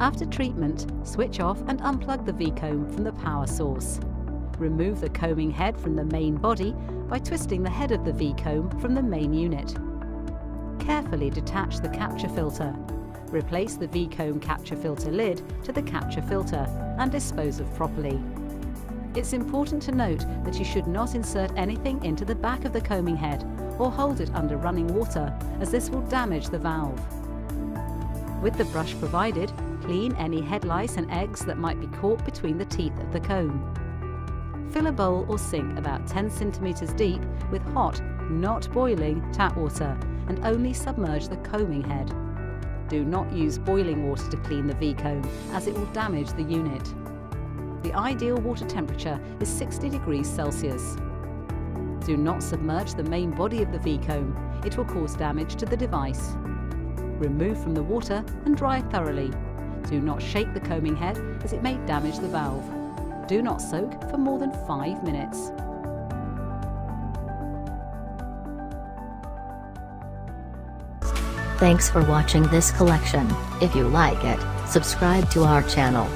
After treatment, switch off and unplug the V-comb from the power source. Remove the combing head from the main body by twisting the head of the V-comb from the main unit. Carefully detach the capture filter. Replace the V-comb capture filter lid to the capture filter and dispose of properly. It's important to note that you should not insert anything into the back of the combing head or hold it under running water as this will damage the valve. With the brush provided, clean any head lice and eggs that might be caught between the teeth of the comb. Fill a bowl or sink about 10 centimetres deep with hot, not boiling, tap water and only submerge the combing head. Do not use boiling water to clean the V-comb as it will damage the unit. The ideal water temperature is 60 degrees Celsius. Do not submerge the main body of the V-comb, it will cause damage to the device. Remove from the water and dry thoroughly. Do not shake the combing head as it may damage the valve. Do not soak for more than 5 minutes. Thanks for watching this collection. If you like it, subscribe to our channel.